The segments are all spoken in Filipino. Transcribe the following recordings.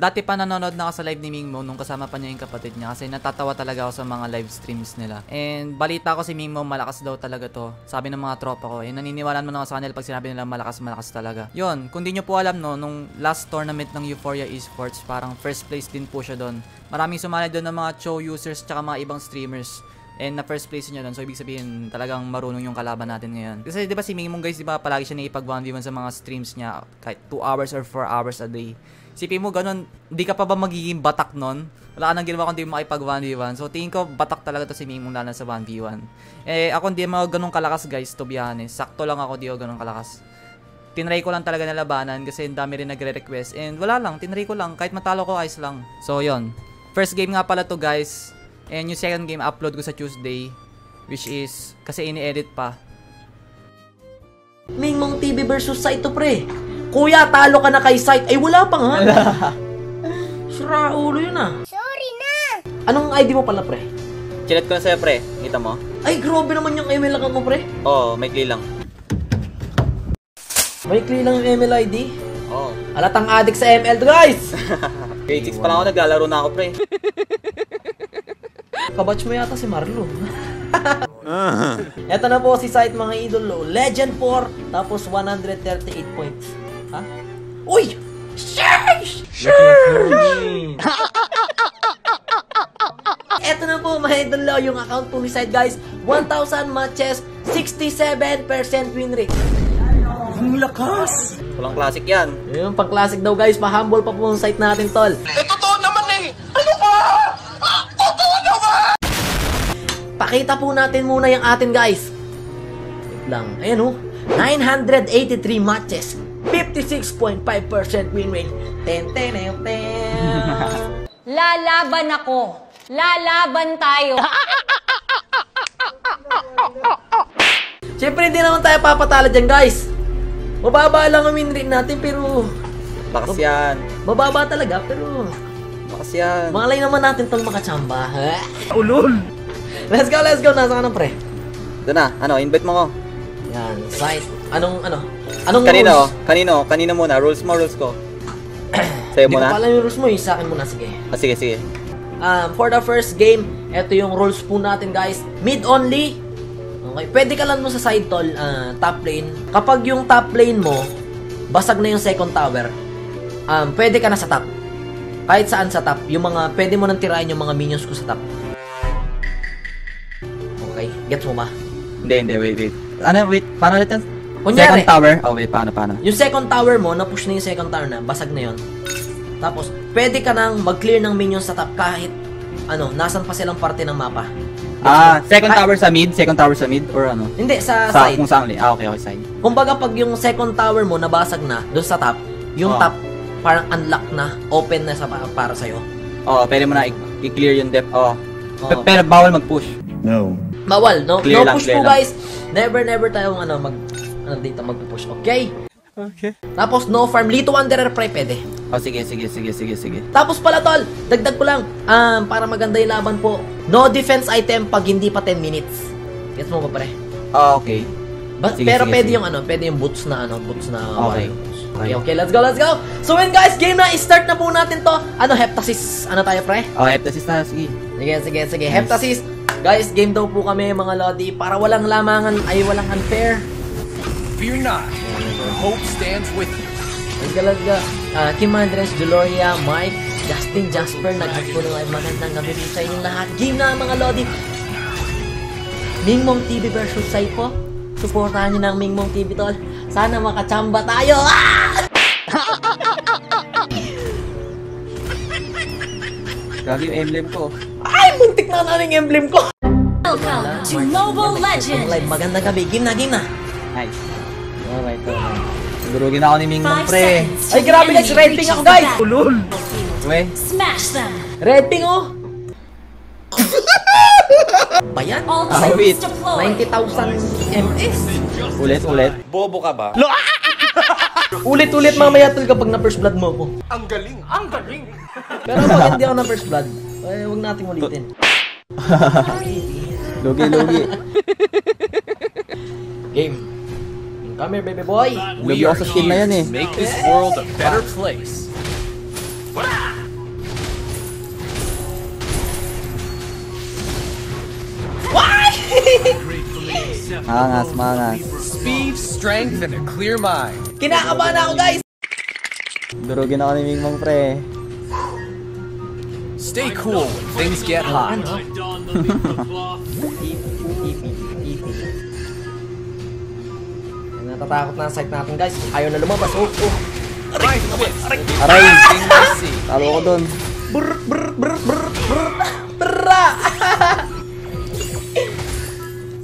Dati pa nanonood na ako sa live ni Mingmo nung kasama pa niya yung kapatid niya kasi natatawa talaga ako sa mga live streams nila. And balita ko si Mingmo malakas daw talaga to. Sabi ng mga tropa ko. Eh naniniwala naman ako sa kanila pag sinabi nila malakas malakas talaga. Yun, kung di nyo po alam no, nung last tournament ng Euphoria Esports, parang first place din po siya doon. Maraming sumali doon ng mga Cho users tsaka mga ibang streamers. And na first place niya doon. So, ibig sabihin, talagang marunong yung kalaban natin ngayon. Kasi, di ba si Mingmong guys, di ba, palagi siya naipag 1v1 sa mga streams niya. Kahit 2 hours or 4 hours a day. Sipin mo, ganun, di ka pa ba magiging batak nun? Wala ka nang ginawa kundi makipag 1v1. So, tingin ko, batak talaga to si Mingmong lalo sa 1v1. Eh, ako hindi mo ganun kalakas guys, to be honest. Sakto lang ako, di ako ganun kalakas. Tinry ko lang talaga na labanan kasi ang dami rin nagre-request. And wala lang, tinry ko lang. Kahit matalo ko, ayos lang. So, yon First game nga pala to guys. And yung second game, upload ko sa Tuesday. Which is, kasi ini-edit pa. Mingmong TV versus Saito pre. Kuya, talo ka na kay Site. Ay, wala pa nga. Sira ulo yun ah. Sorry na. Anong ID mo pala pre? Chinet ko na sa'yo, pre. Kita mo? Ay, grabe naman yung ML account mo pre. Oo, oh, may lang. May lang yung ML ID. Oo. Oh. Alatang addict sa ML guys. Grade 6 pa lang ako, naglalaro na ako, pre. Kabatch mo yata si Marlo. Ito na po si site mga idolo. Legend 4, tapos 138 points. Ha? Uy! Sheesh! Sheesh! Ito na po mga idolo yung account po ni site guys. 1,000 matches, 67% win rate. Ang lakas! Walang classic yan. Yung pang classic daw guys, pa-humble pa po ang site natin tol. Eh, totoo naman eh! Ano ba? Ah, totoo naman! Pakita po natin muna yung atin guys. Wait lang. Ayan oh. 983 matches. 56.5% win rate. Ten, ten, ten, ten. Lalaban ako. Lalaban tayo. Siyempre, hindi naman tayo papatalo dyan, guys. Mababa lang ang win rate natin, pero... Lakas yan. Mababa talaga, pero... Lakas yan. Malay naman natin tong makachamba. Ha? Ulol! Let's go, let's go. Nasa ka na, pre. Doon na. Ano, invite mo ko. Yan, site. Anong, ano? Anong Kanino? rules? Kanino? Kanino muna? Rules mo, rules ko. Sa'yo Hindi ko muna? alam yung rules mo, eh. Sa akin muna, sige. Ah, sige, sige. Um, for the first game, ito yung rules po natin, guys. Mid only. Okay, pwede ka lang mo sa side tol, ah, top lane. Kapag yung top lane mo, basag na yung second tower, um, pwede ka na sa top. Kahit saan sa top, yung mga, pwede mo nang tirahin yung mga minions ko sa top. Okay, gets mo ba? Hindi, hindi, wait, wait. Ano, wait, paano ulit yan? Kunyari, Second tower? Oh, wait, paano, paano? yung second tower mo, na-push na yung second tower na, basag na yon. Tapos, pwede ka nang mag-clear ng minions sa top kahit, ano, nasan pa silang parte ng mapa. Ah, second tower sa mid? Second tower sa mid? Or ano? Hindi, sa, Sa, side. kung saan? Ah, okay, okay, side. Kumbaga pag yung second tower mo nabasag na doon sa top, yung Oo. top parang unlock na, open na sa para sa Oh, pwede mo na i-clear yung depth. Oh. Oo. Pero bawal mag-push. Bawal, no? Clear no lang, push po lang. guys. Never never tayong ano mag ano dito magpo-push, okay? Okay. Tapos no farm, Lito Wanderer pre pwede. Oh, sige, sige, sige, sige, sige. Tapos pala tol, dagdag ko lang, um, para maganda yung laban po, no defense item pag hindi pa 10 minutes. Gets mo ba pre? Ah, okay. Ba- Sige, pero sige, pwede sige. yung ano, pwede yung boots na ano, boots na Okay. Okay, okay, let's go, let's go. So when guys, game na, start na po natin to. Ano, Heptasis, ano tayo pre? Oh, heptasis na, sige. Sige, sige, sige. Heptasis. Guys, game daw po kami mga lodi para walang lamangan ay walang unfair. Fear not, for hope stands with you. Let's go. Ah, Kim Andres, Deloria, Mike, Justin, Jasper, nag-add po ng live. Magandang gabi po sa inyong lahat. Game na mga lodi. Mingmong TV versus Saipo. Suportahan nyo ng Mingmong TV tol. Sana makachamba tayo. Ah! Grabe yung emblem ko. Ay, muntik na na yung emblem ko. Welcome to Mobile Legends. Magandang gabi. Game na, game na. Nice. Durugin ako ni Mingmong, pre. Ay, grabe guys, red ping ako guys. Ulol. Uwe. Smash them. Red ping oh. Bayan? Ah, deployed. 90,000 MS. Ulit, ulit. Bobo ka ba? Ulit-ulit mamaya tol kapag na first blood mo ko. Ang galing! Ang galing! Pero pag hindi ako na first blood, eh, huwag nating ulitin. Lugi, lugi. Game. Come here, baby boy. We are skin na. Make this world a better place. Why? angas, mangas. Speed, strength, and a clear mind. Kinakabahan ako, guys. Durugin ako ni Mingmong pre. Stay cool when things get hot. Natatakot na ang site natin guys. Ayaw na lumabas. Oh, oh. Aray! I see. Talo ko dun. Brr, brr, brr, brr, brr, brra.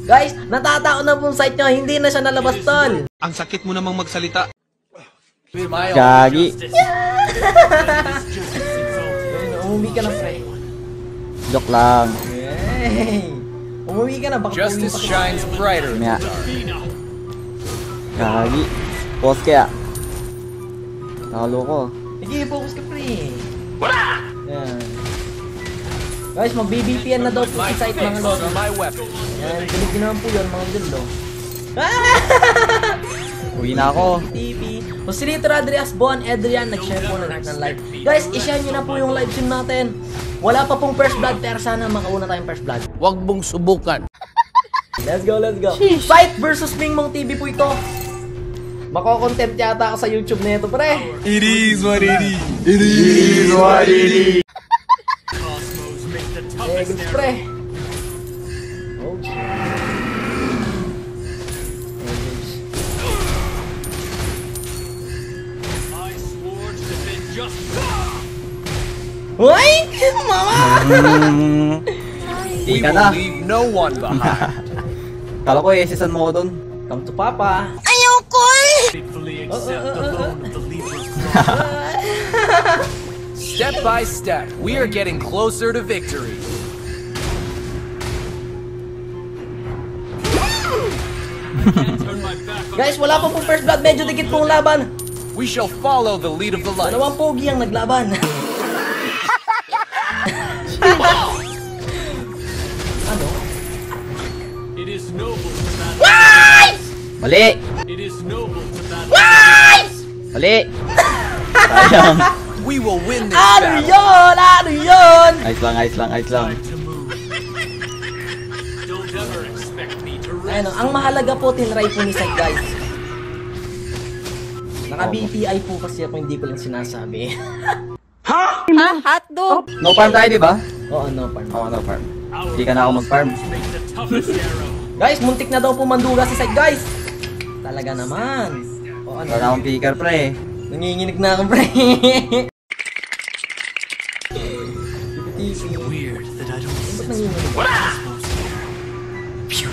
Guys, natatakot na pong site nyo. Hindi na siya nalabas tol. Ang sakit mo namang magsalita. Gagi. Umuwi ka na, pre. Joke lang. Umuwi ka na. Baka justice shines brighter in the dark. Gagi. Pause kaya. Talo ko. Sige, focus ka, pre. Yan. Guys, mag-BBPN na daw po si site mga weapon. Yan, din naman po yun, mga idol, oh. Uwi na ako. TV. So, si Rito Rodriguez, Bon, Adrian, nag-share po heart ng live. Guys, ishare nyo na po yung live stream natin. Wala pa pong first blood, pero sana makauna tayong first blood. Huwag mong subukan. Let's go, let's go. Fight versus Mingmong TV po ito. Mako-content yata ka sa YouTube na ito, pre. It is what it is. Eh, good, pre. Oh. Uy! Mama! Di We ka will na. leave no one behind. Kala ko isisan mo ko dun. Come to Papa. Step by step, we are getting closer to victory. Guys, wala pa pong first blood. Medyo dikit pong laban. We shall follow the lead of the light. Dalawang pogi ang naglaban. ano? Mali! Mali! Sayang. We will win this Ano battle. yun? Ano yun? Ayos lang, ayos lang, ayos lang. Ano, ang mahalaga po, tinry po ni Sai guys. Naka-BPI po kasi ako, hindi ko lang sinasabi. No farm tayo, di ba? Oo, no, farm. Oo, no farm. Hindi ka na ako mag-farm. Guys, muntik na daw po manduga si Sai guys. Talaga naman. O ano, Wala na akong picker, pre. nanginginig na ako, pre.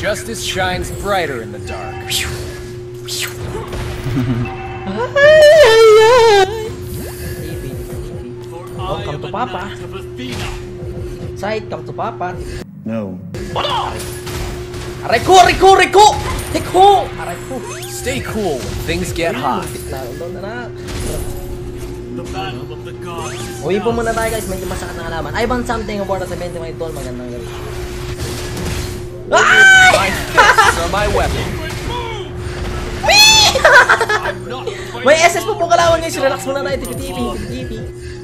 Justice shines brighter in the dark. Oh, come to Papa. Side, come to Papa. No. Aray ko, aray ko, aray ko! Aray ko! Aray ko. Stay cool when things get hot. Uwi po muna tayo guys, medyo masakit na kalaban. I want something about the 70 mga idol, magandang gabi. My are my weapon. May SS po po kalaban guys, relax muna tayo, tipi-tipi, tipi-tipi.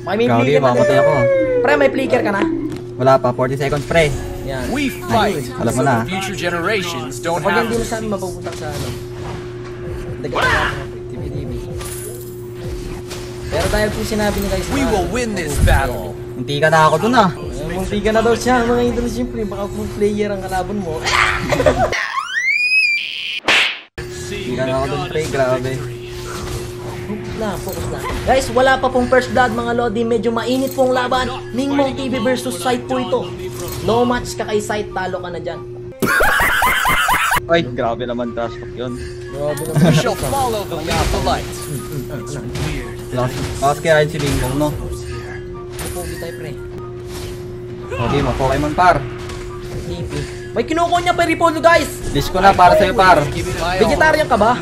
May may Gagi, flicker na ako. Pre, may flicker ka na? Wala pa, 40 seconds, pre. Yan. We fight Alam mo na. future generations don't have hindi mo to. sa amin, mapupunta sa ano. Tipi-tipi. Pero dahil po sinabi niya guys, We will win this battle. Hindi ka na ako dun, ah. Munti ka na daw siya, mga idol siyempre, baka full player ang kalaban mo. Hindi ka na ako dun, pre. Grabe. Focus lang, focus lang. Guys, wala pa pong first blood mga Lodi. Medyo mainit pong laban. Mingmong TV versus Sight po ito. No match ka kay Sight, talo ka na dyan. Ay, grabe naman trash talk yun. Grabe We shall follow the lead of the light. Lakas, lakas kaya yun si Bingkong, no? Pogi tayo, pre. Okay, ma-Pokemon par. TV. May kinukuha niya pa yung repolyo, guys! Dish ko na para sa'yo, par. Vegetarian ka ba?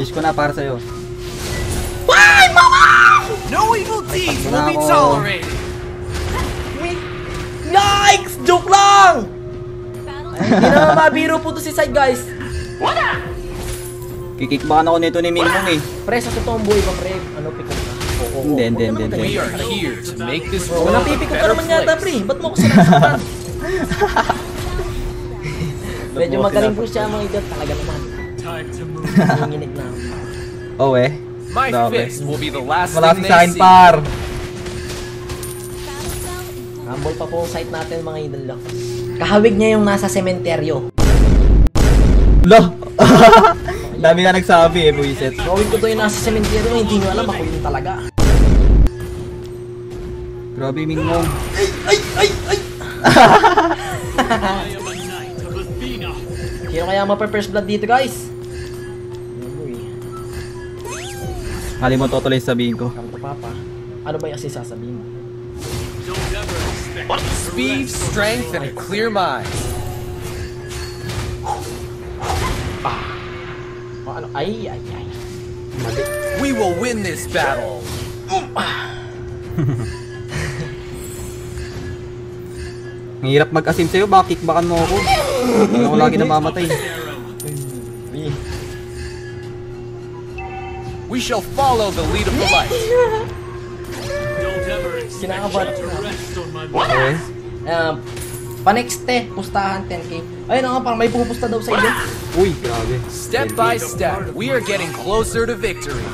Dish ko na para sa'yo. No evil deeds will be tolerated. Yikes! Joke lang! Hindi naman mabiro po to si Sight, guys. Kikikbakan ako nito ni Mingmong, eh. Pre, sa totoong buhay ba, pre? Ano, pick up ka? Oo, oo. Hindi, hindi, ka hindi, We are here to make this world a napipikot ka better naman yata, place. pre. Ba't mo ako sinasaktan? Medyo magaling po siya mga idol. Talaga naman. Nanginginig na. Oh eh. My Grabe. fist will be the last Wala thing si sa akin par. Rumble pa po ang site natin mga idol. lo. Kahawig niya yung nasa sementeryo. Lo! Dami nga nagsabi eh, buwisit. Kahawig ko to yung nasa sementeryo. Hindi nyo alam ako yun talaga. Grabe, Mingmong. Sino kaya mapa-first blood dito guys? Hali mo to tuloy sabihin ko. come to papa. Ano ba yung kasi sasabihin mo? Speed, strength, and a clear mind. O ano? Ay, ay, ay. We will win this battle. Ang hirap mag-asim sa'yo, baka kickbackan mo ako. Hindi ako lagi namamatay. We shall follow the lead of the light. kinakabat. Okay. Um, Panexte, pustahan 10k. Ayun na nga, parang may pupusta daw sa iyo. Uy, grabe. Step by step, we are getting closer to victory.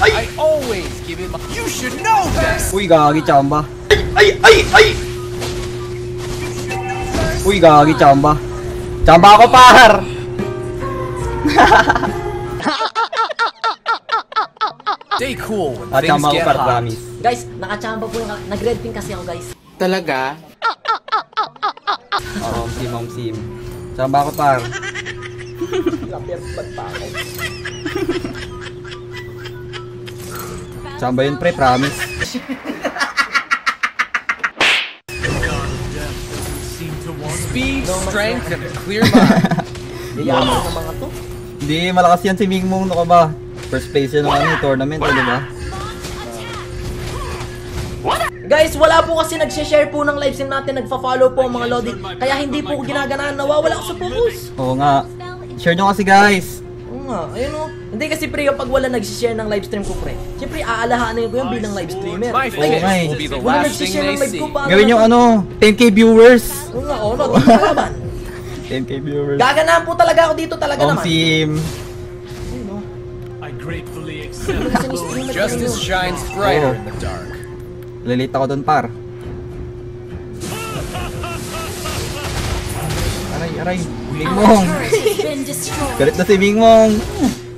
I always give it my. You should know this! Uy, gagi chamba. Ay, ay, ay! Uy, gagi chamba. Chamba ako, par! Stay cool when Ah, things get par, hot. promise. Guys, nakachamba po yung, nag-red pink kasi ako guys. Talaga? Oo, om sim, om sim. Chamba ako, par. Lapir ba't pa ako? Chamba yun, pre, promise. Speed, strength, and a clear mind. Yayaman ng mga to. Hindi, malakas yan si Mingmong, no ka ba? First place yan ng ano, tournament, eh, di ba? Guys, wala po kasi nag-share po ng live stream natin, nagfa-follow po ang mga Lodi. Kaya hindi po ginaganahan, nawawala ako sa focus. Oo nga. Share nyo kasi, guys. Oo nga, ayun o. Hindi kasi pre, kapag wala nag-share ng live stream ko pre, siyempre aalahanin ko yung bilang live streamer. My be the Wala last thing nag-share ng live ko, paano Gawin yung ano, 10k viewers. Oo nga, oo, no, kalaban. 10k viewers. Gaganahan po talaga ako dito talaga Om naman. sim. I gratefully Ano accept. Justice shines brighter Oh. in the dark. Lilate ako dun, par. Aray, aray. Mingmong. Been destroyed. Galit na si Mingmong.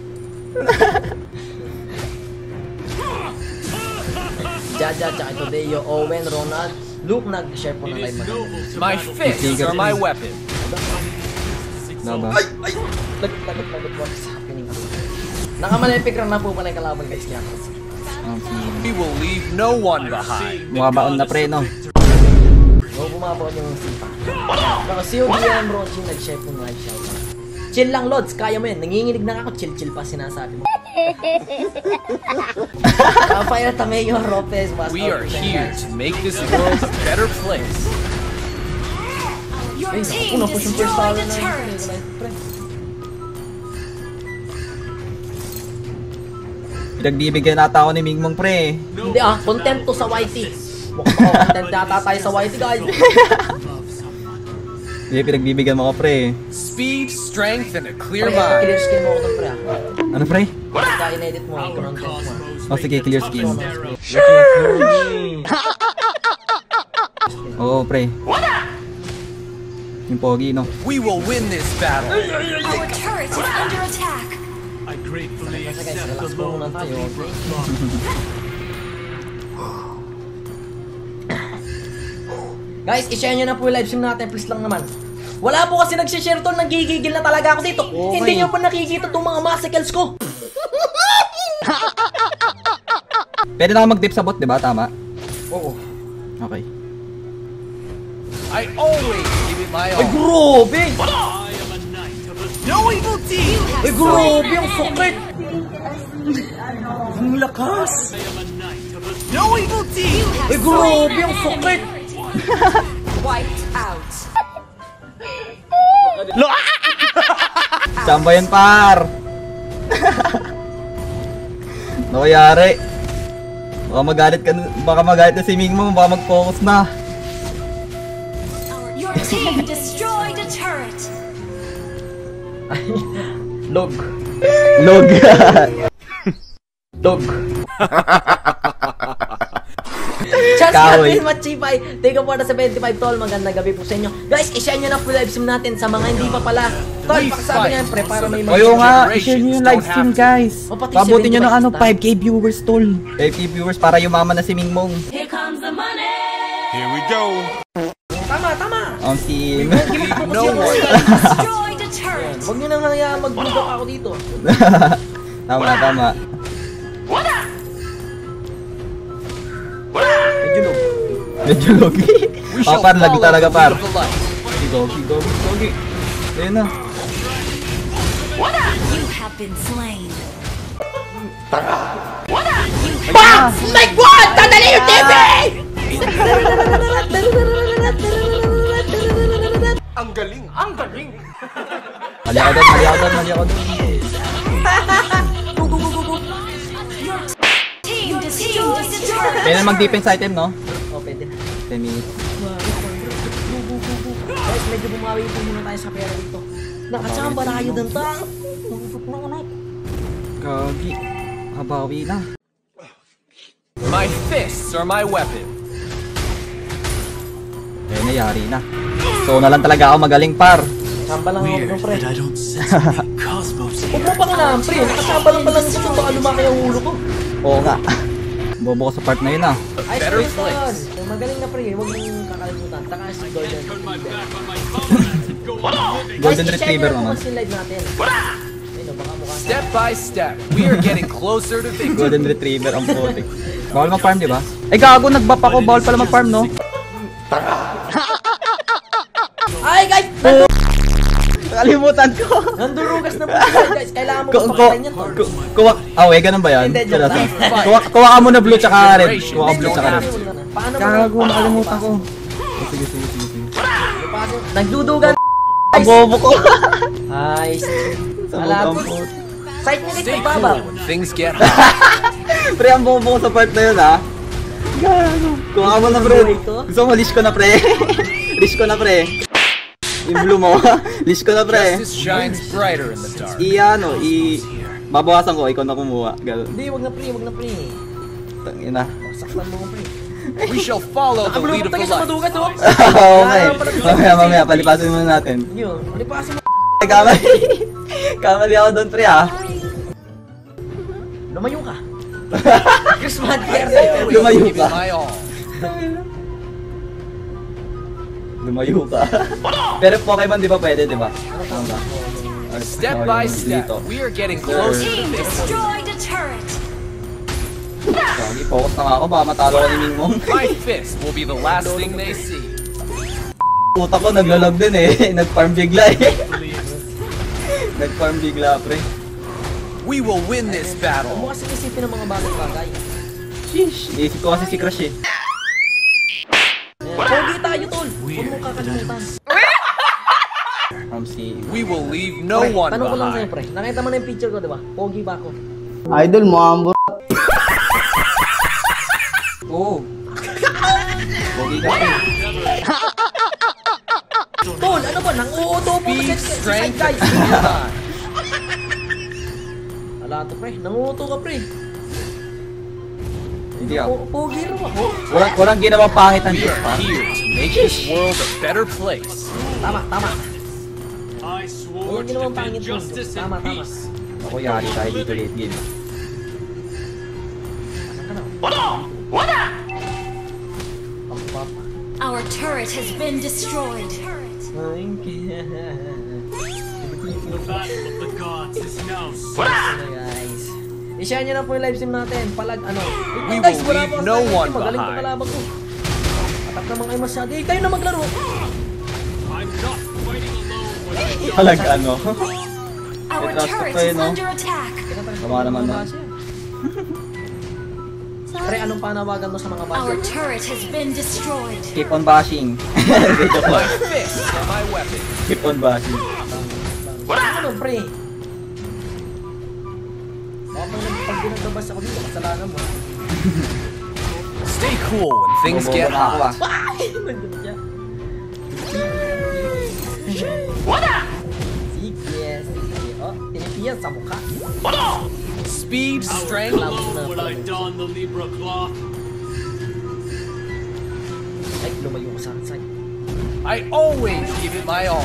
Jaja, tsaka ito Deo, Owen, Ronald, Luke nag-share po ng live maganda. My fists are my weapon. Diba? Lagot, lagot, lagot, what's happening? Nakamalipik lang na po pala yung kalaban guys, sim. We will leave no one behind. Mukha baon na pre, no? Oo, bumabaw yung sipa. Pero si ODM Ronchi nag-share po ng live shout. Chill lang, Lods. Kaya mo yan. Nanginginig na ako. Chill-chill pa sinasabi mo. Rafael Tameo Ropez. was We are here to make this world a better place. Your team destroyed a na turret. Pinagbibigyan nata ako ni Mingmong pre. Hindi ah, content to sa YT. Mukhang content yata tayo sa YT guys. Hindi, pinagbibigyan mo ko pre. Speed, strength, and a clear mind. clear skin mo ako dun pre ah. Ano pre? Basta in-edit mo yung content mo. O sige, clear skin. Oo pre. Yung pogi, no? We will win this battle. Our turret is under attack. I gratefully Kasi guys, accept relax the po muna Lord's Guys, i-share nyo na po yung live stream natin. Please lang naman. Wala po kasi nag-share to. Nagigigil na talaga ako dito. Hindi nyo pa nakikita itong mga muscles ko. Pwede na mag-dip sa bot, di ba? Tama? Oo. Okay. I always give it my Ay, all. grabe! I am a knight of a No evil deed. Ay, grabe! Ang sakit! Ang lakas. I am a knight of a No evil deed. Ay, grabe! Ang sakit! Wiped out. Chamba yan, par! Ano kayari? Baka magalit ka, baka magalit na si Ming mo, baka mag-focus na. Your team destroyed a turret. Log. Log. Log. Just Kahoy. natin Machipay. Take a for the 75 tol. Magandang gabi po sa inyo. Guys, i-share nyo na po live stream natin sa mga hindi pa pala. Tol, pakisabi nga pre para may mga... Kayo nga, i-share nyo yung live stream guys. O, pati Pabutin nyo ng 75 ano, star. 5k viewers tol. 5k viewers para yumaman na si Ming Mong. Here comes the money. Here we go. Tama, tama. Ang si... No one. Huwag nyo nang hayaan magbulok ako dito. tama, tama. Medyo log. Medyo logi. Oh, par, lagi talaga par. Gogi, gogi, gogi. Ayun na. You have been slain. Mali ako doon, mali ako doon, mali ako doon. Na mag-defense item, no? O, pwede na. 10 minutes. Guys, medyo bumawi po muna tayo sa pera dito. Nakachamba na kayo ng tao. Gogi. Habawi na. My fists are my weapon. Kaya na, yari na. So na lang talaga ako magaling par. Chamba lang ako ng pre. Huwag mo pa kailangan pre. Nakachamba lang pala gusto baka lumaki ang ulo ko. Oo nga. Bobo ko sa part na yun ah. Ay, better tol. Magaling na pre. Huwag mong kakalimutan. Taka si Golden Retriever. Golden Retriever naman. Step by step, we are getting closer to victory. Golden Retriever ang putik. Bawal mag-farm, di ba? Eh gago, nag-buff ako. Bawal pala mag-farm, no? Ay, Nakalimutan ko. Nandurugas na po sila, guys. Kailangan mo Ku- ku- papakain yan, tol. ku- Kuha, ah, wait, ganun ba yan? Hindi, joke lang. Kuha, kuha ka muna blue tsaka red. Kuha ka blue tsaka red. Paano mo? Gago, nakalimutan ko. Oh, sige, sige, sige, sige. Nagdudugan. Ang bobo ko. Ay, niya guys, Stay magbabaw. cool when things get. Pre, ang bobo ko sa part na yun, ha? Gago. Kuha ka muna, pre. Ito? Gusto mo, lish ko na, pre. lish ko na, pre. Yung blue mo, lish ko na, pre. Justice shines brighter in the dark. I, ano, i... Babawasan ko, ikaw na kumuha. Gano'n. Hindi, wag na pre, wag na pre. Tangina. Saktan mo pre. We shall follow the lead of the tayo sa light. madugas, oh. Oo, okay. Mamaya, mamaya, palipasin muna natin. Yun, ulipasin mo. Ay, kamali. kamali ako doon, pre, ha? Lumayo ka. Chris Madker. Lumayo Give ka. Lumayo ka. Pero Pokemon, di ba pwede, di ba? Tama? Step by step, we are getting closer to turret. Sorry, focus na nga ako, baka matalo ko ni Mingmong. My fist will be the last thing they see. Puta ko, naglalag din eh. Nag-farm bigla eh. Nag-farm bigla, pre. We will win this Huwag mo battle. kasi isipin ng mga bagay-bagay. Sheesh. Iisip ko kasi si Crush eh. Pogi tayo, tol. Kakalimutan. From si... We will leave no Pre, one tanong ko lang sa'yo, pre. Nakita mo na yung picture ko, di ba? Pogi ba ako? Idol mo, ambo. Oo. Pogi ka. Tol, ano ba? Nang uuto mo Speed, sa side, strength, guys. Wala to, pre. Nanguto ka, pre. Hindi ako. Po- Pogi raw ako. Walang, walang ginawa pangit ang Diyos pa. here to make this world a better place. Tama, tama. I swore Walang to ginawang defend pangit justice Tama, and tama. peace. Ako yari tayo dito late game. Papa. Our turret has been destroyed. The battle of the gods is now Ano, guys. I-share nyo na po yung live stream natin. Palag, ano. We guys, will wala leave no one Magaling behind. ka kalaban ko. Atak naman kayo masyado. Eh, kayo na maglaro. I'm not fighting alone Palag ano. Our turret pa eh, is no? under attack. Tama naman nun. Pre, anong panawagan mo sa mga Our bashers? turret has been destroyed. Keep on bashing. Keep on bashing. Ano, pre? Baka pag nagpag Hindi nagbabas ako dito, kasalanan mo. Stay cool when things get hot. Ay! Sige, sige. Oh, tinipiyan sa mukha. Speed, strength, Alone would I don the Libra cloth. Ay, lumayo ka sa akin, Sai. I always give it my all.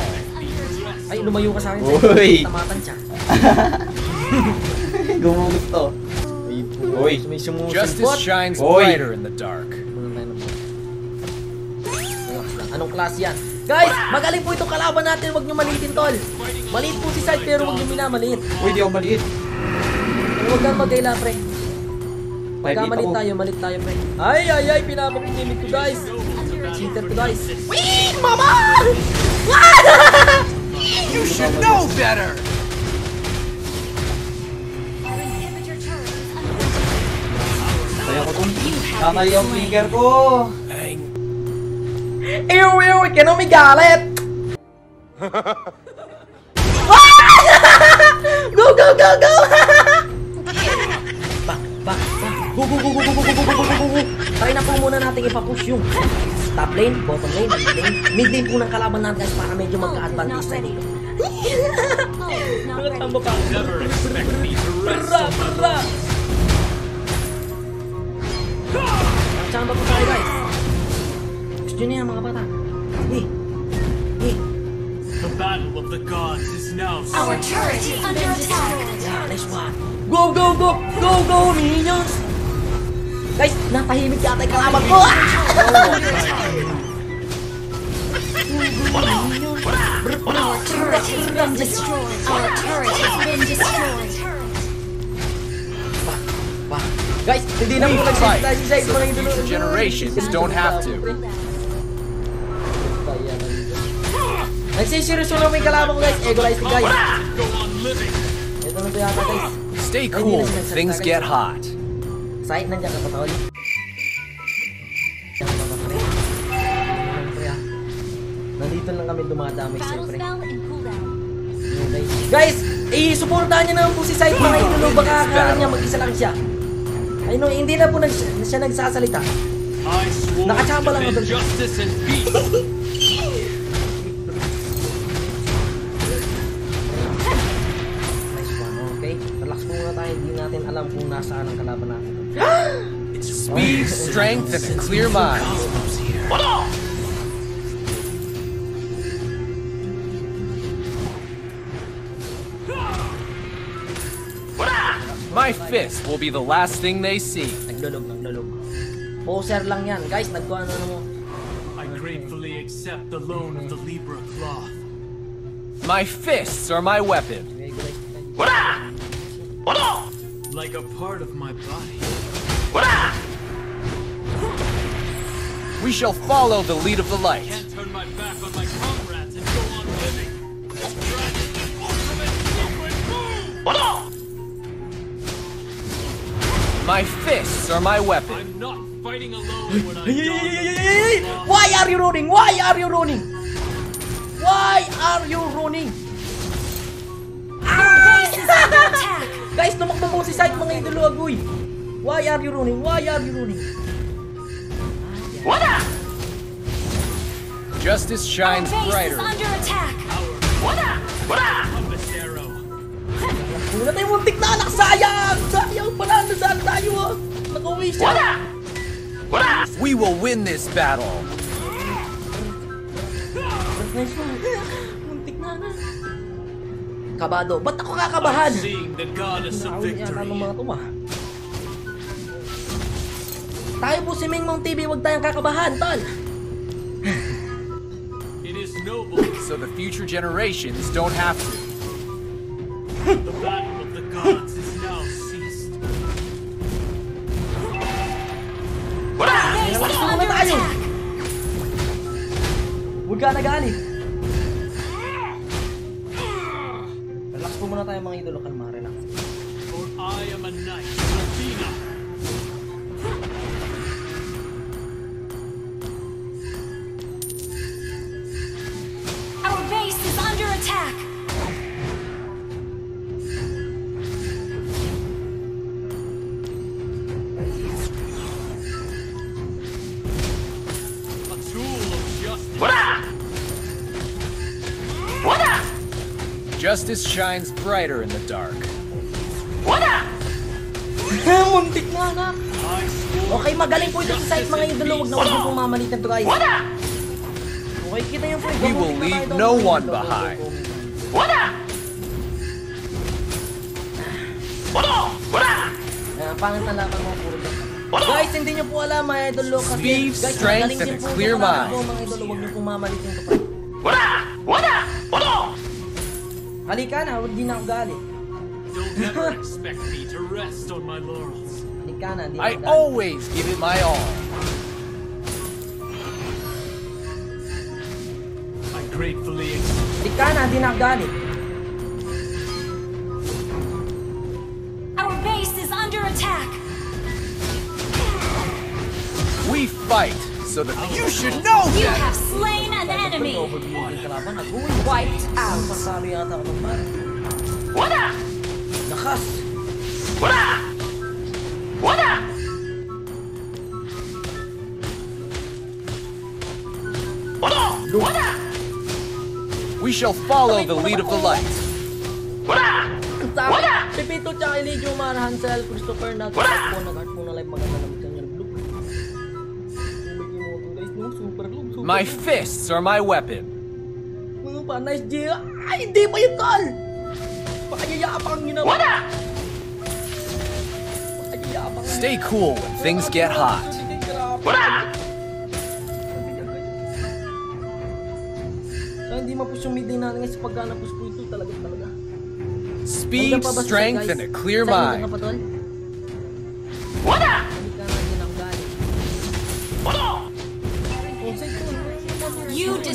Ay, lumayo ka sa akin, Uy. Tamatan siya. Gumugot to. Uy. May sumusimpot. Justice shines Oy. brighter in the dark. Anong klase yan? Guys, magaling po itong kalaban natin. Huwag nyo maliitin, tol. Maliit po si Sai, pero huwag nyo minamaliit. Uy, di ako maliit. Huwag kang magkaila, pre. Pagka malit tayo, malit tayo, pre. Ay, ay, ay, pinapakinig ko, guys. Cheater to, guys. Wee! Mama! You should know better! Kakali ang finger ko. Ew, ew, ka na may galit! go, go, go, go! back, back, back. Go, go, go, go, go, go, go, go, go, go, go, go. Try na po muna natin ipapush yung top lane, bottom lane, mid lane. Mid lane po ng kalaban natin guys para medyo magka-advantage tayo dito. Oh, ready. Tamba pa. Never expect me to rest. Bra, bra. Tsamba po tayo guys. Gusto niyo yan mga bata. Sige. Sige. The battle of the gods is now Our turret is under attack. Yeah, nice one. Go, go, go! Go, go, minions! Guys, natahimik yata yung kalaban ko! Ah! Our turret has been destroyed. Our turret has been destroyed. Guys, hindi na po nagsintay so the future generations don't have to. Nagsiseryoso lang may kalabang guys. Ego guys. Ito na to yata guys. Stay cool, things get hot. Sait, nandiyan ka patawal. Ah. Nandito lang kami dumadamay siyempre. Guys, eh, supportahan niya naman po si Sight mga idolo. Baka akala niya mag-isa lang siya. Ay no, hindi na po nag siya nagsasalita. Nakachamba lang ako justice and peace. Nice one, okay? Relax muna tayo, hindi natin alam kung nasaan ang kalaban natin. Speed, strength, and a clear mind. My fist will be the last thing they see. Naglulog, naglulog. Poser lang yan. Guys, nagkuha na mo. I gratefully accept the loan of the Libra cloth. My fists are my weapon. Okay, guys. Like a part of my body. We shall follow the lead of the light. Can't turn my back on my comrades and go on living. Dragon ultimate secret move! My fists are my weapon. I'm not fighting alone when I don the Libra cloth. Why are you running? Why are you running? Why are you running? Our base is under attack. Guys, tumakbo po si Sight mga idolo agoy. Why are you running? Why are you running? What? Justice shines Our shines base is under attack. Compass arrow. Muna tayo muntik na anak, sayang! Sayang pala, nasaan We will win this battle. Nice one. Muntik na na. Kabado. Ba't ako kakabahan? Seeing the goddess of Nakauwi yata ng victory. Ah. Tayo po si Mingmong TV, huwag tayong kakabahan, tol. It is noble. So the future generations don't have to. The battle of the gods Huwag ka nagalit. Relax po muna tayo mga idolo, kalma, relax. For I am a knight Justice shines brighter in the dark. Muntik nga na. Okay, magaling po ito sa site mga idolo. Huwag na huwag niyo pong mamalitan to guys. Okay, kita yung po. We will leave no one behind. Ah, pangit na laban mo, puro lang. Guys, hindi nyo po alam mga idolo Speed, guys, strength, magaling and din po clear yung kalaban mind. ko, mga idolo. Huwag nyo pong mamalitan to pre. Halika na, huwag di na ako galit. Don't ever expect me to rest on my laurels. Halika na, di na I ako galit. always give it my all. I gratefully accept. Halika na, di na ako galit. Our base is under attack. We fight so that you should know You that. have slain an enemy. Overview yung kalaban. Nag-uwi. Wiped out. Pasalo yata ako ng pare. Lakas! We shall follow the lead of the light. Ang sabi, Pipito tsaka Elijah Umar, Hansel, Christopher, nag-heart po, My look. fists are my weapon. Mga pa, nice G. Ay, hindi pa yun, tol! Pakayayapang ginawa. Pakayayapang. Stay cool when things get hot. So, hindi mapush yung mid lane natin kasi pagka napush po ito, talaga talaga. Speed, Nandiyan pa ba siya, strength, guys? and a clear Saan nandiyan mind.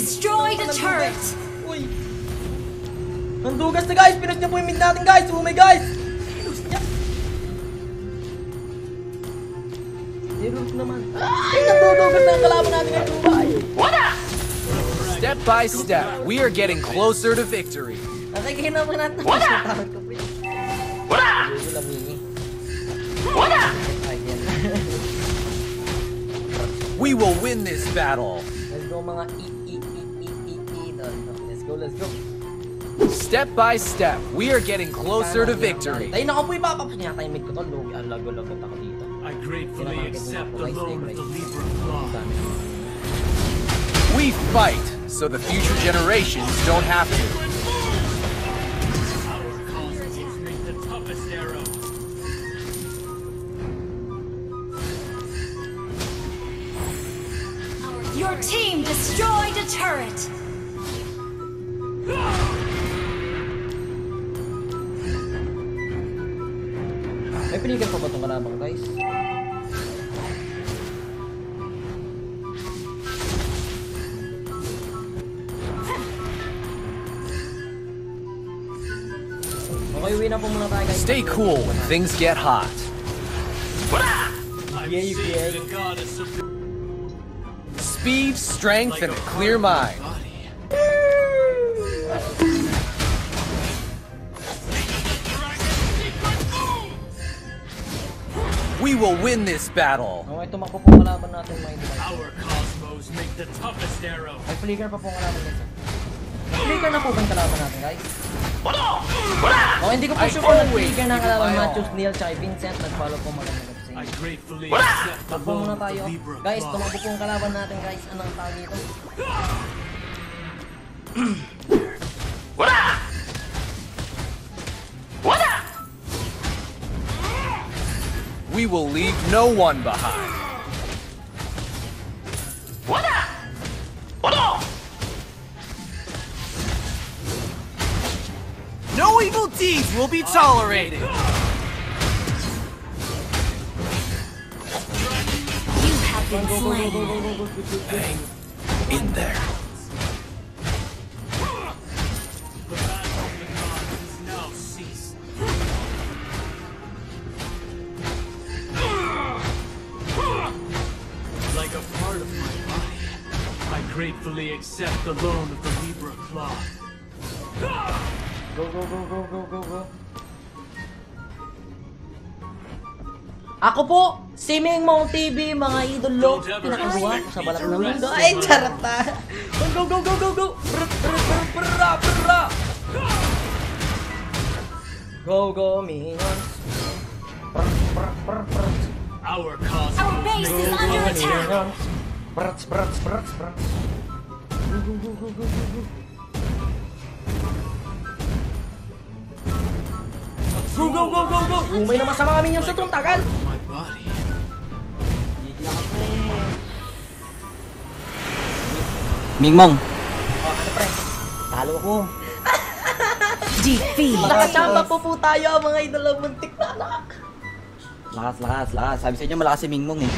Tol. the destroyed a turret. Uy! Nandugas na guys! Pinost niya po yung mid natin guys! Oh Umay guys! Pinost niya! Zero naman. Ay! Nandudugas na ang kalaban natin ngayon, Dubai! Step by step, we are getting closer to victory. Nakikihina mo natin. Wala! Takot ko, pre. Wala! Hindi ko lamingi. Wala! We will win this battle. Let's go mga. Let's go, let's go. Step by step, we are getting closer to victory. Tayo na ko po ipapapos niya tayo ko tol. Lugi, ang lago-lagot ako dito. I gratefully accept the loan of the Libra Claw. Dami. We fight so the future generations don't have to. Our cause will the toughest arrow. Your team destroyed a turret. Pa ba itong kalabang guys? Okay, uwi na po muna tayo guys. Stay cool when things get hot. Yeah, you can. the goddess of the Speed, strength, and a clear mind. Will win this battle. Okay, tumakbo po kalaban natin mga idol. Our cosmos make the toughest arrow. May flicker pa po ang kalaban natin. Flicker na po ba ang kalaban natin guys? Oh, hindi ko po sure kung nag-flicker na kalaban. Matthews, Neil, tsaka Vincent. Nag-follow po maganda gabi sa inyo. the Takbo muna tayo. Guys, tumakbo po ang kalaban natin guys. Anong tawag dito? We will leave no one behind. No evil deeds will be tolerated. You have been slain. In there. Gratefully accept the loan of the Libra Claw. Go, go, go, go, go, go, go. Ako po, si Ming Mong TV, mga idolo. Pinakabuha ko sa to ng mundo. Ay, na. Go, go, go, go, go, go. Brr, brr, brr, brr, brr, brr. Go, go, prr, prr, prr. Our cause Our base is under attack. Minions. Prr, prr, prr, prr. Go, go, go, go, go! Umay naman sa mga minions sa tagal! my body. Mingmong. Talo ako. Defeat. Nakachamba po po tayo mga idol. Muntik na anak. Lakas, lakas, lakas. Sabi sa inyo malakas si Mingmong eh.